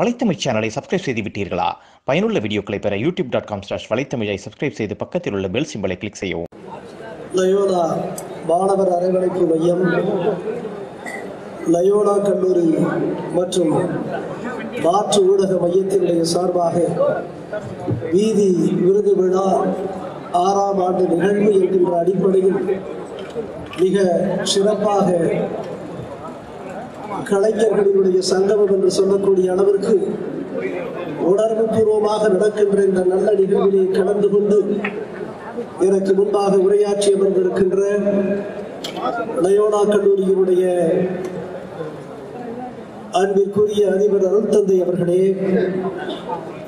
வலைத்தமிழ் சேனலை சப்ஸ்கிரைப் செய்து விட்டீர்களா? பயனுள்ள வீடியோக்களை பெற யூடியூப் டாட் காம் ஸ்லாஷ் வலைத்தமிழை சப்ஸ்கிரைப் செய்து பக்கத்தில் உள்ள பெல் சிம்பலை கிளிக் செய்யவும். லயோலா மாணவர் அரவணைப்பு மையம் லயோலா கல்லூரி மற்றும் மாற்று ஊடக மையத்தினுடைய சார்பாக வீதி விருது விழா ஆறாம் ஆண்டு நிகழ்வு என்கின்ற அடிப்படையில் மிக சிறப்பாக கலைஞர்களினுடைய சங்கமம் என்று சொல்லக்கூடிய அளவிற்கு உணர்வுபூர்வமாக நடக்கின்ற இந்த நல்ல நிகழ்விலே கலந்து கொண்டு எனக்கு முன்பாக உரையாற்றி அமர்ந்திருக்கின்ற லயோனா கல்லூரியினுடைய அன்பிற்குரிய அதிபர் அருள் தந்தை அவர்களே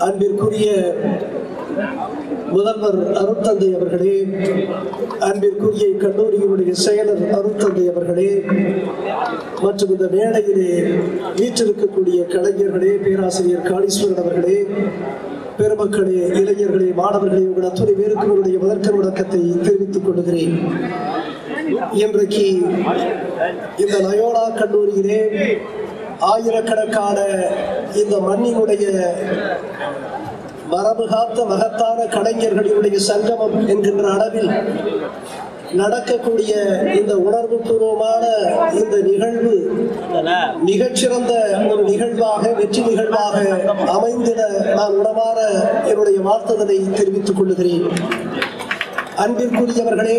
அன்பிற்குரிய முதல்வர் அருத்தந்தை அவர்களே அன்பிற்குரிய கல்லூரியினுடைய செயலர் அருட்தந்தை அவர்களே மற்றும் இந்த மேடையிலே வீற்றிருக்கக்கூடிய கலைஞர்களே பேராசிரியர் காளீஸ்வரன் அவர்களே பெருமக்களே இளைஞர்களே மாணவர்களே உங்கள் அத்துணை பேருக்கு உங்களுடைய முதற்க முழக்கத்தை தெரிவித்துக் கொள்கிறேன். இன்றைக்கு இந்த லயோலா கல்லூரியிலே ஆயிரக்கணக்கான இந்த மண்ணினுடைய மரபு காத்த மகத்தான கலைஞர்களினுடைய சங்கமம் என்கின்ற அளவில் நடக்கக்கூடிய இந்த உணர்வு பூர்வமான இந்த நிகழ்வு மிகச்சிறந்த ஒரு நிகழ்வாக வெற்றி நிகழ்வாக அமைந்திட நான் உணவார என்னுடைய வாழ்த்துதலை தெரிவித்துக் கொள்ளுகிறேன். அன்பிற்குரியவர்களே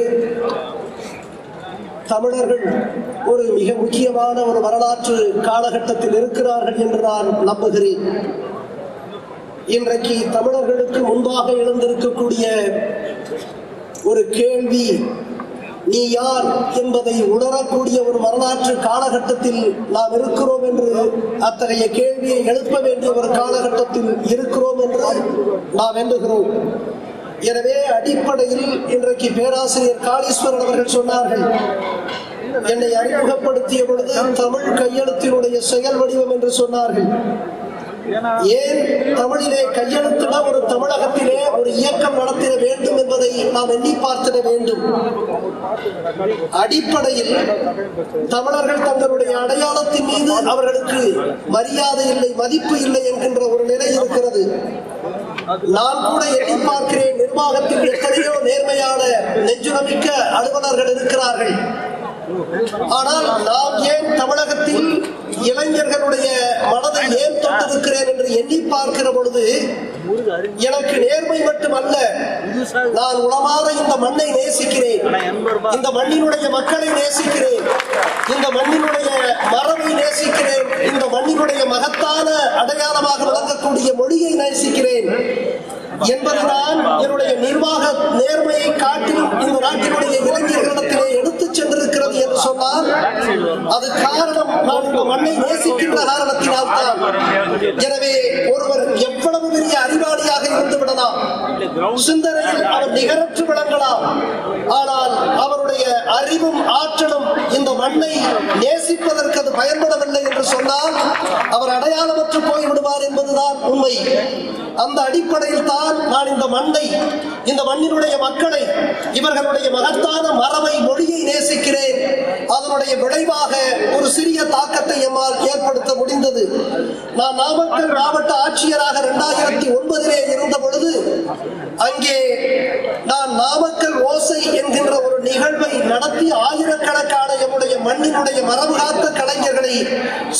தமிழர்கள் ஒரு மிக முக்கியமான ஒரு வரலாற்று காலகட்டத்தில் இருக்கிறார்கள் என்று நான் நம்புகிறேன். இன்றைக்கு தமிழர்களுக்கு முன்பாக எழுந்திருக்கக்கூடிய ஒரு கேள்வி நீ யார் என்பதை உணரக்கூடிய ஒரு வரலாற்று காலகட்டத்தில் நாம் இருக்கிறோம் என்று அத்தகைய கேள்வியை எழுப்ப வேண்டிய ஒரு காலகட்டத்தில் இருக்கிறோம் என்று நாம் எண்ணுகிறோம். எனவே அடிப்படையில் இன்றைக்கு பேராசிரியர் காளீஸ்வரன் அவர்கள் சொன்னார்கள் என்னை அறிமுகப்படுத்திய பொழுது தமிழ் கையெழுத்தினுடைய செயல் வடிவம் என்று சொன்னார்கள். ஏன் தமிழிலே கையெழுத்திட ஒரு தமிழகத்திலே ஒரு இயக்கம் நடத்திட வேண்டும் என்பதை நாம் எண்ணி பார்த்திட வேண்டும். அடிப்படையில் தமிழர்கள் தங்களுடைய அடையாளத்தின் மீது அவர்களுக்கு மரியாதை இல்லை மதிப்பு இல்லை என்கின்ற ஒரு நிலை இருக்கிறது. நான் கூட எண்ணி பார்க்கிறேன் நிர்வாகத்தில் எத்தனையோ நேர்மையான நெஞ்சுரமிக்க அலுவலர்கள் இருக்கிறார்கள். ஆனால் நாம் ஏன் தமிழகத்தில் இளைஞர்களுடைய மனதை ஏன் தொட்டிருக்கிறேன் என்று எண்ணி பார்க்கிற பொழுது எனக்கு நேர்மை மட்டுமல்ல நான் உளமாற இந்த மண்ணை நேசிக்கிறேன். இந்த மண்ணினுடைய மக்களை நேசிக்கிறேன். இந்த மண்ணினுடைய மரபை நேசிக்கிறேன். இந்த மண்ணினுடைய மகத்தான அடையாளமாக விளங்கக்கூடிய மொழியை நேசிக்கிறேன். என்பதுதான் என்னுடைய நிர்வாக நேர்மையை காட்டிலும் இந்த நாட்டினுடைய இளைஞர் எடுத்துச் சென்றிருக்கிறது என்று சொன்னால் அது காரணம் மண்ணை நேசிக்கின்ற காரணத்தினால் தான். எனவே ஒருவர் எவ்வளவு பெரிய அறிவாளியாக இருந்து விடலாம்? சிந்தனையில் அவர் நிகரற்று விளங்கலாம். ஆனால் அறிவும் ஆற்றலும் இந்த மண்ணை நேசிப்பதற்கு அது பயன்படவில்லை என்று சொன்னால் அவர் அடையாளமற்று போய்விடுவார் என்பதுதான் உண்மை. அந்த அடிப்படையில் தான் நான் இந்த மண்ணை இந்த மண்ணினுடைய மக்களை இவர்களுடைய மகத்தான மரபை மொழியை நேசிக்கிறேன். அதனுடைய விளைவாக ஒரு சிறிய தாக்கத்தை எம்மால் ஏற்படுத்த முடிந்தது. நான் நாமக்கல் மாவட்ட ஆட்சியராக இரண்டாயிரத்தி ஒன்பதிலே இருந்த பொழுது அங்கே நான் நாமக்கல் ஓசை என்கிற நிகழ்வை நடத்தி ஆயிரக்கணக்கான எம்முடைய மண்ணினுடைய மரபு காத்த கலைஞர்களை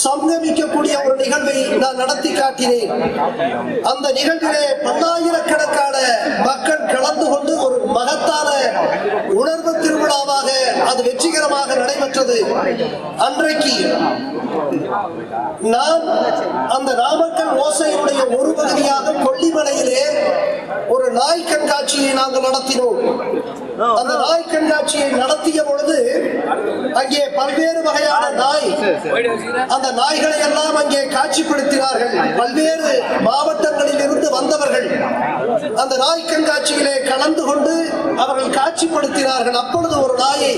சங்கமிக்கக்கூடிய ஒரு நிகழ்வை நான் நடத்தி காட்டினேன். அந்த நிகழ்விலே பல்லாயிரக்கணக்கான மக்கள் கலந்து கொண்டு ஒரு மகத்தான உணர்வு திருவிழாவாக அது வெற்றிகரமாக நடைபெற்றது. அன்றைக்கு நான் அந்த நாமக்கல் ஓசையினுடைய ஒரு பகுதியாக கொல்லிமலையிலே ஒரு நாய் கண்காட்சியை நாங்கள் நடத்தினோம். அந்த நாய் கண்காட்சியை நடத்திய பொழுது அங்கே பல்வேறு வகையான நாய் அந்த நாய்களை எல்லாம் அங்கே காட்சிப்படுத்தினார்கள். பல்வேறு மாவட்டங்களில் இருந்து வந்தவர்கள் அந்த நாய் கண்காட்சியிலே கலந்து கொண்டு அவர்கள் காட்சிப்படுத்தினார்கள். அப்பொழுது ஒரு நாயை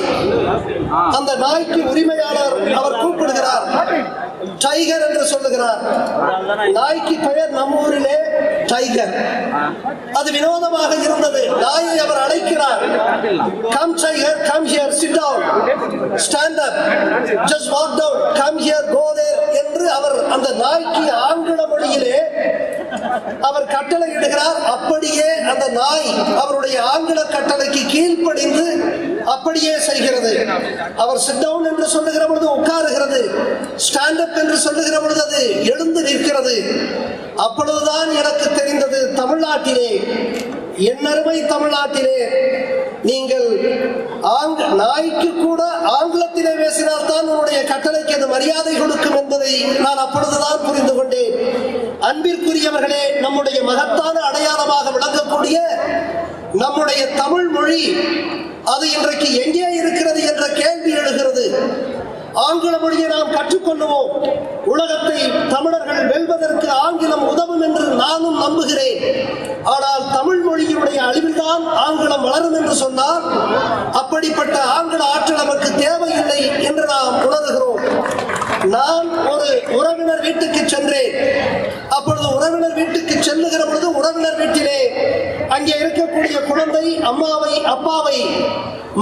அந்த நாய்க்கு உரிமையாளர் அவர் கூப்பிடுகிறார். டைகர் என்று சொல்லுகிறார். நாய்க்கு பெயர் நம்ம ஊரிலே டைகர். அது வினோதமாக இருந்தது. நாயை அவர் அழைக்கிறார். Come tiger come here sit down stand up just walk down come here go there என்று அவர் அந்த நாய்க்கு ஆங்கில மொழியிலே அவர் கட்டளை இடுகிறார் அப்படியே அந்த நாய் அவருடைய ஆங்கில கட்டளைக்கு கீழ்ப்படிந்து அப்படியே செய்கிறது அவர் சிட் டவுன் என்று சொல்லுகிற பொழுது உட்காருகிறது. ஸ்டாண்ட் அப் என்று சொல்லுகிற பொழுது அது எழுந்து நிற்கிறது. அப்பொழுதுதான் எனக்கு தெரிந்தது தமிழ்நாட்டிலே என்னருமை தமிழ்நாட்டிலே நீங்கள் ஆங்க நாய்க்கு கூட ஆங்கிலத்திலே பேசினால்தான் உன்னுடைய கட்டளைக்கு அது மரியாதை கொடுக்கும் என்பதை நான் அப்பொழுதுதான் புரிந்து கொண்டேன். அன்பிற்குரியவர்களே நம்முடைய மகத்தான அடையாளமாக விளங்கக்கூடிய நம்முடைய தமிழ் மொழி அது இன்றைக்கு எங்கே இருக்கிறது என்ற கேள்வி எழுகிறது. ஆங்கில மொழியை நாம் கற்றுக்கொள்ளுவோம். உலகத்தை தமிழர்கள் வெல்வதற்கு ஆங்கிலம் உதவும் என்று நானும் நம்புகிறேன். ஆனால் தமிழ் மொழியினுடைய அழிவில்தான் ஆங்கிலம் வளரும் என்று சொன்னால் அப்படிப்பட்ட ஆங்கில ஆற்றல் நமக்கு தேவையில்லை என்று நாம் உணர்கிறோம். நான் ஒரு உறவினர் வீட்டுக்கு சென்றேன் அப்பொழுது உறவினர் வீட்டுக்கு செல்லுகிற பொழுது உறவினர் வீட்டிலே அங்கே இருக்கக்கூடிய குழந்தை அம்மாவை அப்பாவை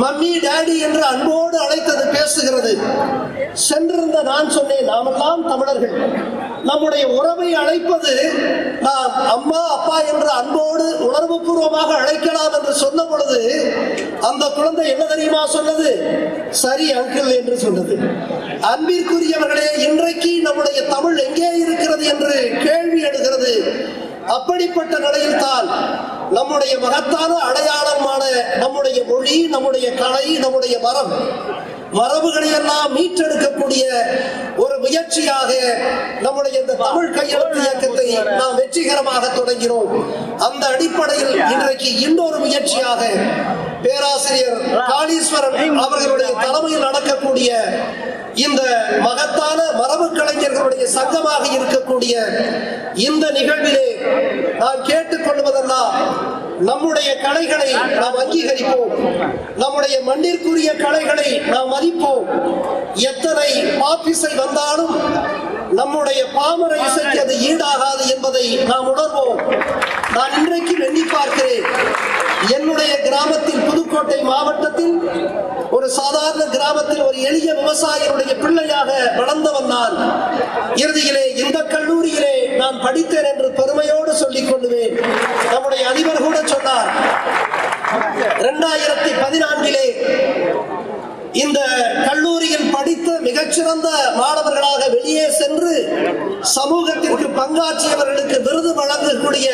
மம்மி டேடி என்று அன்போடு அழைத்தது பேசுகிறது. சென்றிருந்த நான் சொன்னேன் நாமெல்லாம் தமிழர்கள். நம்முடைய உறவை அழைப்பது நாம் அம்மா அப்பா என்று அன்போடு உணர்வு பூர்வமாக அழைக்கலாம் என்று சொன்ன பொழுது அந்த குழந்தை என்ன தெரியுமா சொன்னது? சரி அங்கிள் என்று சொன்னது. அன்பிற்குரியவர்களே இன்றைக்கு நம்முடைய தமிழ் எங்கே இருக்கிறது என்று கேள்வி எழுகிறது. அப்படிப்பட்ட நிலையில் தான் நம்முடைய மகத்தான அடையாளமான நம்முடைய மொழி நம்முடைய கலை நம்முடைய மரம். மரபுகளை எல்லாம் மீட்டெடுக்கக்கூடிய ஒரு முயற்சியாக நம்முடைய இந்த தமிழ் கையெழுத்து இயக்கத்தை நாம் வெற்றிகரமாக தொடங்கினோம். அந்த அடிப்படையில் இன்றைக்கு இன்னொரு முயற்சியாக பேராசிரியர் காளீஸ்வரன் அவர்களுடைய தலைமையில் நடக்கக்கூடிய இந்த மகத்தான மரபு கலைஞர்களுடைய சங்கமாக இருக்கக்கூடிய இந்த நிகழ்விலே நான் கேட்டுக்கொள்வதெல்லாம் நம்முடைய கலைகளை நாம் அங்கீகரிப்போம். நம்முடைய மண்ணிற்குரிய கலைகளை நாம் மதிப்போம். எத்தனை பாப்பிசை வந்தாலும் நம்முடைய பாமர இசைக்கு அது ஈடாகாது என்பதை நாம் உணர்வோம். நான் இன்றைக்கு எண்ணி பார்க்கிறேன். என்னுடைய கிராமத்தில் புதுக்கோட்டை மாவட்டத்தில் ஒரு சாதாரண கிராமத்தில் ஒரு எளிய விவசாயியுடைய பிள்ளையாக வளர்ந்தவன் நான். இறுதியிலே இந்த கல்லூரியிலே நான் படித்தேன் என்று பெருமையோடு சொல்லிக் கொள்ளுவேன் நம்முடைய அதிபர் கூட சொன்னார் இரண்டாயிரத்தி பதினான்கிலே இந்த கல்லூரியில் படித்த மிகச்சிறந்த மாணவர்களாக வெளியே சென்று சமூகத்திற்கு பங்காற்றியவர்களுக்கு விருது வழங்கக்கூடிய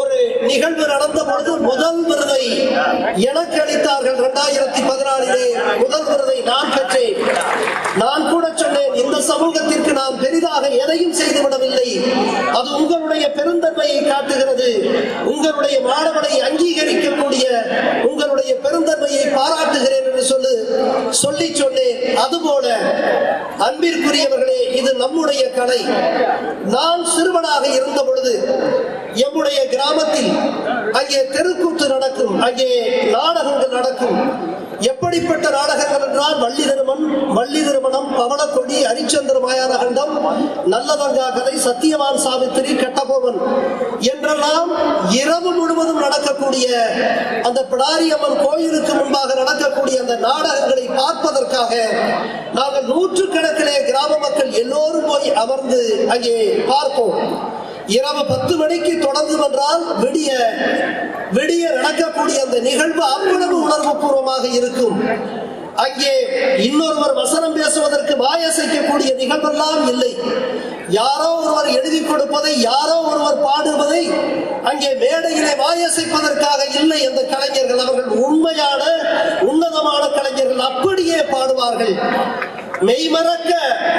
ஒரு நிகழ்வு நடந்த பொழுது முதல் விருதை எனக்கு அளித்தார்கள். இரண்டாயிரத்தி பதினாலிலே முதல் விருதை நான் பெற்றேன். நான் கூட சொன்னேன் இந்த சமூகத்திற்கு நாம் பெரிதாக எதையும் செய்துவிடவில்லை. அது உங்களுடைய பெருந்தன்மையை காட்டுகிறது. உங்களுடைய மாணவனை அங்கீகரிக்கக்கூடிய உங்களுடைய பெருந்தன்மையை பாராட்டுகிறேன் என்று சொல்லு சொல்லி சொன்னேன். அதுபோல அன்பிற்குரியவர்களே இது நம்முடைய கலை. நான் சிறுவனாக இருந்த பொழுது எம்முடைய கிராமத்தில் அங்கே தெருக்கூத்து நடக்கும் அங்கே நாடகங்கள் நடக்கும். எப்படிப்பட்ட நாடகங்கள் என்றால் வள்ளி வள்ளி திருமணம் பவளக்கொடி ஹரிச்சந்திர மாயானகண்டம் நல்லதங்கா கதை சத்தியவான் சாவித்திரி கெட்டபோவன் என்றெல்லாம் இரவு முழுவதும் நடக்கக்கூடிய அந்த பிடாரியம்மன் கோயிலுக்கு முன்பாக நடக்கக்கூடிய அந்த நாடகங்களை பார்ப்பதற்காக நாங்கள் நூற்றுக்கணக்கிலே கிராம மக்கள் எல்லோரும் போய் அமர்ந்து அங்கே பார்ப்போம். இரவு பத்து மணிக்கு தொடர்ந்து வந்தால் விடிய விடிய நடக்கக்கூடிய அந்த நிகழ்வு அவ்வளவு உணர்வு பூர்வமாக இருக்கும். அங்கே இன்னொருவர் வசனம் பேசுவதற்கு வாயசைக்கக்கூடிய நிகழ்வெல்லாம் இல்லை. யாரோ ஒருவர் எழுதி கொடுப்பதை யாரோ ஒருவர் பாடுவதை அங்கே மேடையிலே வாயசைப்பதற்காக இல்லை அந்த கலைஞர்கள் அவர்கள் உண்மையான உன்னதமான கலைஞர்கள் அப்படியே பாடுவார்கள். மெய்மறக்க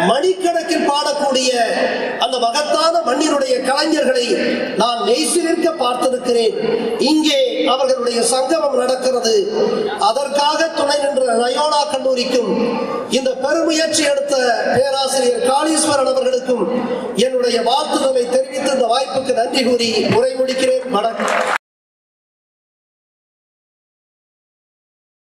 மணிக்கணக்கில் பாடக்கூடிய அந்த மகத்தான மண்ணினுடைய கலைஞர்களை நான் மெய்சிலிருக்க பார்த்திருக்கிறேன். இங்கே அவர்களுடைய சங்கமம் நடக்கிறது. அதற்காக துணை நின்ற நயோனா கல்லூரிக்கும் இந்த பெருமுயற்சி எடுத்த பேராசிரியர் காளீஸ்வரன் அவர்களுக்கும் என்னுடைய வாழ்த்துதலை தெரிவித்து இந்த வாய்ப்புக்கு நன்றி கூறி உரை முடிக்கிறேன். வணக்கம்.